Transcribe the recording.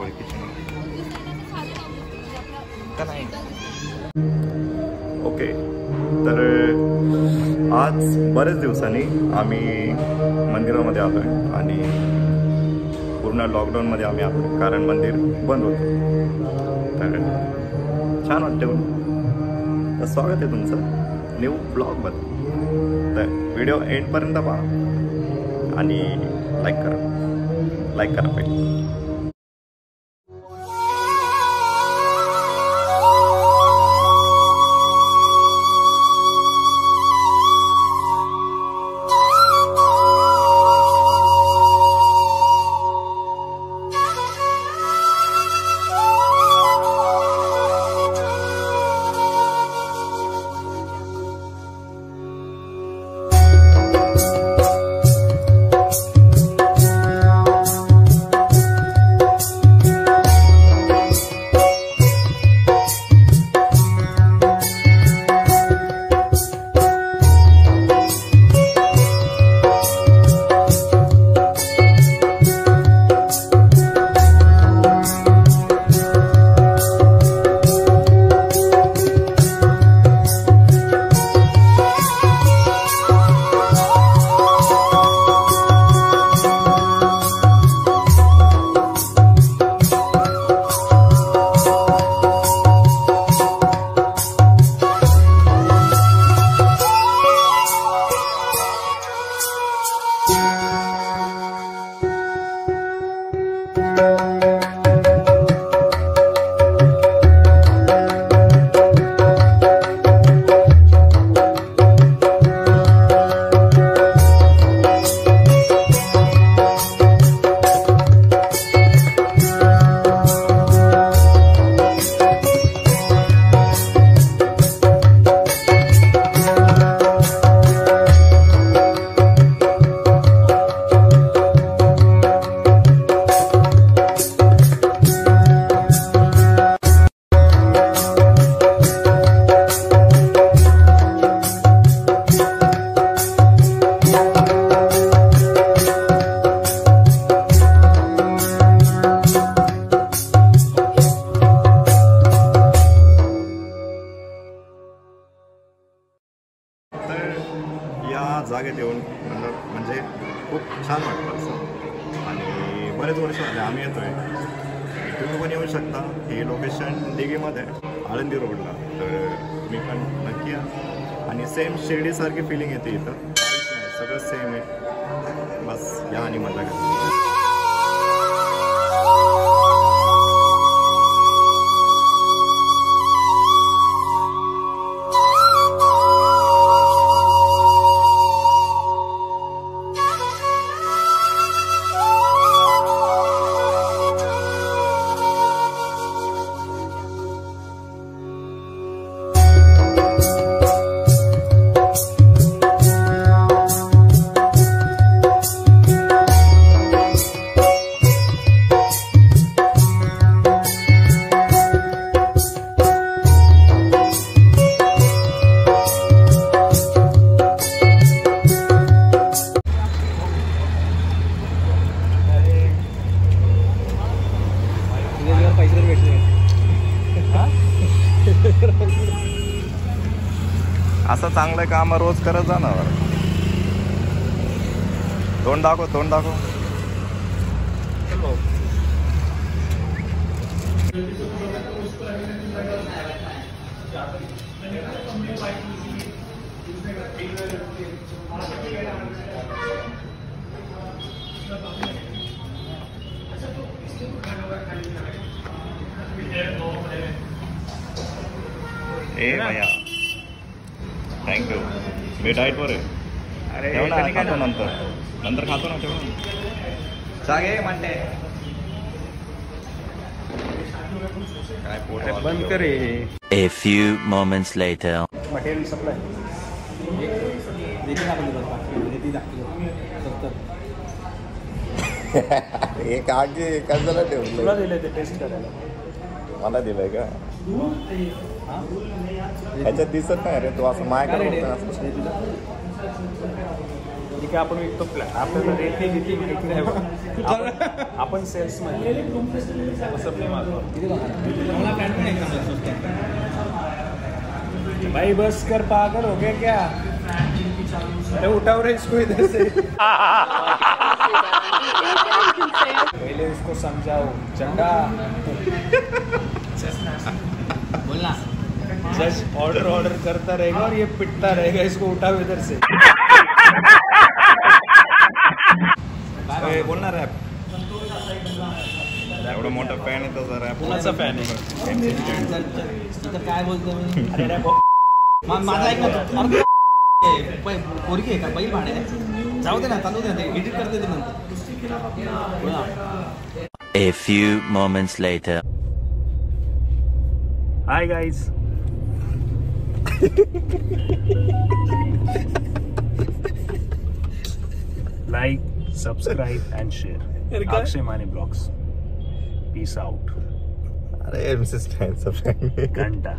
ओळखीची नाही. का नाही। ओके तर आज बरेच दिवसांनी आम्ही मंदिरामध्ये आलो आहे आणि पूर्ण लॉकडाऊनमध्ये आम्ही आपलं कारण मंदिर बंद होतं. तर छान वाटते म्हणून. तर स्वागत आहे तुमचं न्यू ब्लॉगमध्ये तर व्हिडिओ एंडपर्यंत पहा. आणि लाईक करा. लाईक करा पाहिजे जागेत येऊन म्हणजे म्हणजे खूप छान वाटतं असं. आणि बरेच वर्ष झाले आम्ही येतोय. तुम्ही पण येऊ शकता. हे लोकेशन दिघीमध्ये आहे, आळंदी रोडला तर मी पण नक्की या. आणि सेम शिर्डीसारखी फिलिंग येते इथं. सगळं सेम आहे. बस या आणि मजा करा. असं चांगलं काम रोज करत जाणार तोंड दाखव तोंड दाखव. ए भैया. मी डाएटवर आहे अरे ठेव ना खातो नंतर? नंतर खातो ना ठेव ना चागे म्हणते काय पोट बंद कर हे A few moments later. Material supply एक आगे कशाला तुला ठेवलं दिले ते। टेस्ट करायला मला दिलंय का ह्याच्यात दिसत नाही रे तो असं माझ्याकडे रेट असं. ठीक आहे आपण विकतो फ्लॅट आपल्याला रेती किती माहिती नाही बघ. आपण- आपण सेल्स मध्ये प्रेम असतो किती बघा मला पॅन्ट पण एकदम स्वस्त आहे. भाई बस कर पागल हो गया क्या अरे उठाओ रे इसको इधर से पहले उसको समझाओ चंदा बोल जज ऑर्डर ऑर्डर करता रहेगा और ये पिटता रहेगा इसको उठाओ इधर से। काय ए, बोल ना रॅप एवढं मोठं फॅन आहे त्याचा रॅप कुणाचा फॅन आहे काय बोलतो मी अरे रॅप माझा ऐक ना पोरगी आहे का बैल भाडे जाऊ दे ना चालू दे ना ते एडिट करते ते नंतर. A few moments later. Hi guys like, subscribe, and share. Akshay Mani Blogs. Peace out. अरे मिसेस फॅनचा फॅन Ganta.